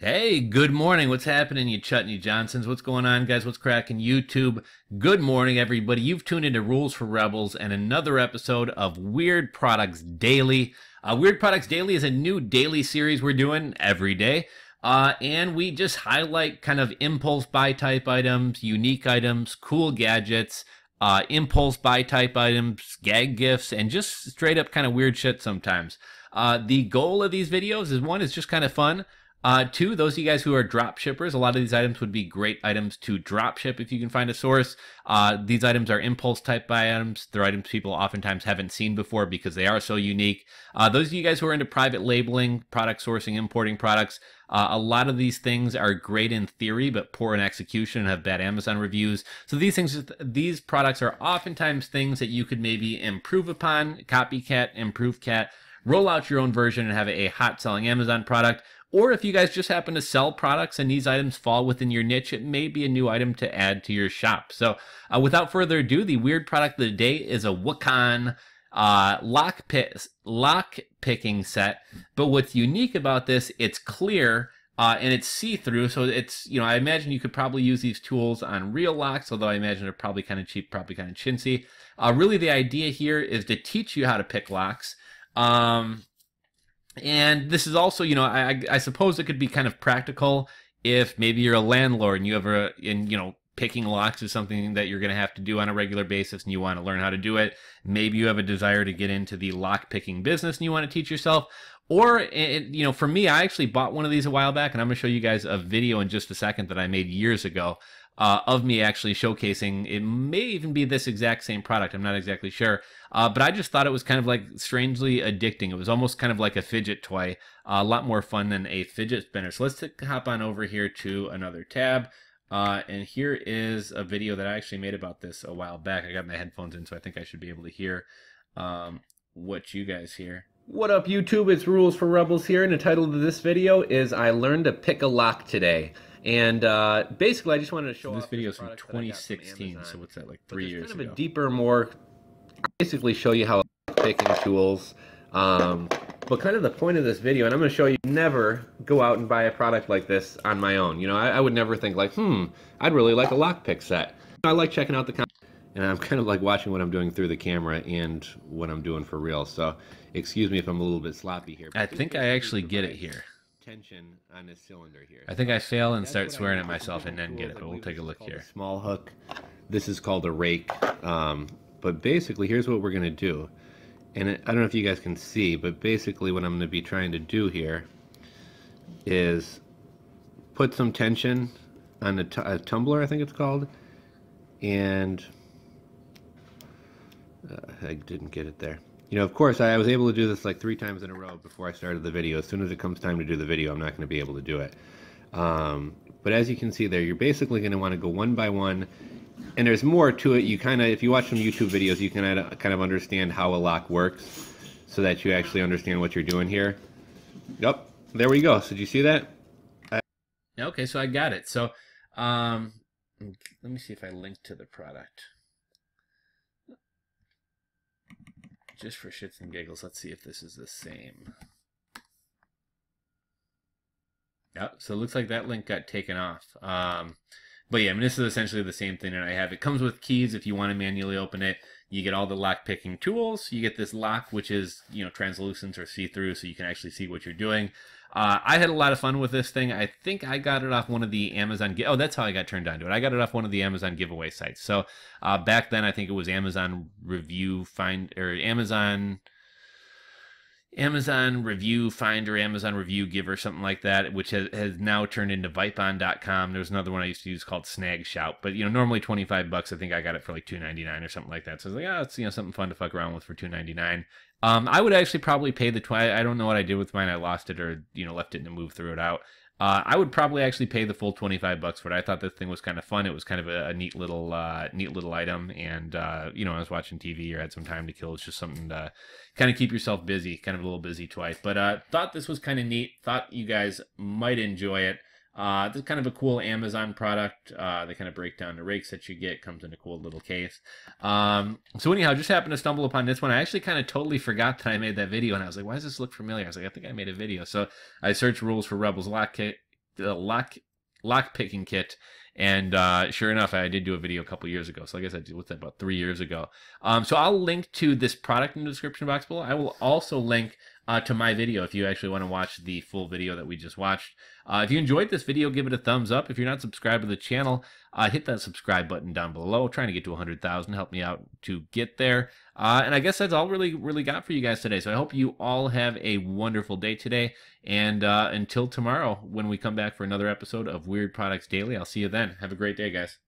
Hey, good morning. What's happening, you Chutney Johnsons? What's going on, guys? What's cracking YouTube? Good morning, everybody. You've tuned into Rules for Rebels and another episode of Weird Products Daily. Uh, Weird Products Daily is a new daily series we're doing every day. Uh, and we just highlight kind of impulse buy type items, unique items, cool gadgets, uh, impulse buy type items, gag gifts, and just straight up kind of weird shit sometimes. Uh, the goal of these videos is one, is just kind of fun. Uh, two, those of you guys who are drop shippers, a lot of these items would be great items to drop ship if you can find a source. Uh, these items are impulse type buy items. They're items people oftentimes haven't seen before because they are so unique. Uh, those of you guys who are into private labeling, product sourcing, importing products, uh, a lot of these things are great in theory, but poor in execution and have bad Amazon reviews. So these things, these products are oftentimes things that you could maybe improve upon, copycat, improve cat, roll out your own version and have a hot selling Amazon product or if you guys just happen to sell products and these items fall within your niche, it may be a new item to add to your shop. So, uh, without further ado, the weird product of the day is a Wacom uh, lock, pick, lock picking set. But what's unique about this, it's clear. Uh, and it's see-through, so it's you know I imagine you could probably use these tools on real locks, although I imagine they're probably kind of cheap, probably kind of chintzy. Uh, really, the idea here is to teach you how to pick locks. Um, and this is also, you know, I, I suppose it could be kind of practical if maybe you're a landlord and you have a, and you know, picking locks is something that you're going to have to do on a regular basis and you want to learn how to do it. Maybe you have a desire to get into the lock picking business and you want to teach yourself. Or, it, you know, for me, I actually bought one of these a while back and I'm going to show you guys a video in just a second that I made years ago uh, of me actually showcasing. It may even be this exact same product. I'm not exactly sure. Uh, but I just thought it was kind of like strangely addicting. It was almost kind of like a fidget toy, uh, a lot more fun than a fidget spinner. So let's hop on over here to another tab. Uh, and here is a video that I actually made about this a while back. I got my headphones in, so I think I should be able to hear um, what you guys hear. What up, YouTube? It's Rules for Rebels here, and the title of this video is I Learned to Pick a Lock Today. And uh, basically, I just wanted to show this video is from 2016, so what's that, like three years kind of ago? a deeper, more basically show you how picking tools. Um, but kind of the point of this video, and I'm going to show you, never go out and buy a product like this on my own. You know, I, I would never think like, hmm, I'd really like a lockpick set. I like checking out the and I'm kind of like watching what I'm doing through the camera and what I'm doing for real. So excuse me if I'm a little bit sloppy here. I think I actually get it here tension on this cylinder here. I think I fail and start swearing at myself and then get it, but we'll take a look here. A small hook. This is called a rake. Um, but basically, here's what we're going to do. And I don't know if you guys can see, but basically what I'm going to be trying to do here is put some tension on a, a tumbler, I think it's called. And uh, I didn't get it there you know, of course, I was able to do this like three times in a row before I started the video. As soon as it comes time to do the video, I'm not going to be able to do it. Um, but as you can see there, you're basically going to want to go one by one. And there's more to it. You kind of, if you watch some YouTube videos, you can kind of understand how a lock works so that you actually understand what you're doing here. Yep, there we go. So did you see that? Okay, so I got it. So um, let me see if I link to the product. Just for shits and giggles, let's see if this is the same. Yep, so it looks like that link got taken off. Um, but yeah, I mean, this is essentially the same thing that I have. It comes with keys if you want to manually open it. You get all the lock picking tools. You get this lock, which is, you know, translucent or see-through, so you can actually see what you're doing. Uh, I had a lot of fun with this thing. I think I got it off one of the Amazon. Oh, that's how I got turned on to it. I got it off one of the Amazon giveaway sites. So uh, back then, I think it was Amazon Review Find or Amazon. Amazon Review Finder, Amazon Review Giver, something like that, which has, has now turned into Vipon.com. There's another one I used to use called Snag Shout, but you know, normally 25 bucks. I think I got it for like 2.99 or something like that. So I was like, oh, it's you know something fun to fuck around with for 2.99. Um, I would actually probably pay the twenty. I don't know what I did with mine. I lost it or you know left it and moved through it out. Uh, I would probably actually pay the full twenty five bucks for it. I thought this thing was kind of fun. It was kind of a, a neat little uh, neat little item, and uh, you know I was watching TV or had some time to kill. It's just something to kind of keep yourself busy, kind of a little busy twice. But uh, thought this was kind of neat. Thought you guys might enjoy it. Uh, this is kind of a cool Amazon product. Uh, they kind of break down the rakes that you get. Comes in a cool little case. Um, so anyhow, just happened to stumble upon this one. I actually kind of totally forgot that I made that video, and I was like, "Why does this look familiar?" I was like, "I think I made a video." So I searched rules for Rebels Lock the lock lock picking kit. And uh, sure enough, I did do a video a couple years ago. So I guess I did what's that about three years ago. Um, so I'll link to this product in the description box below. I will also link uh, to my video if you actually want to watch the full video that we just watched. Uh, if you enjoyed this video, give it a thumbs up. If you're not subscribed to the channel, uh, hit that subscribe button down below. trying to get to 100,000. Help me out to get there. Uh, and I guess that's all really, really got for you guys today. So I hope you all have a wonderful day today. And uh, until tomorrow, when we come back for another episode of Weird Products Daily, I'll see you then. Have a great day, guys.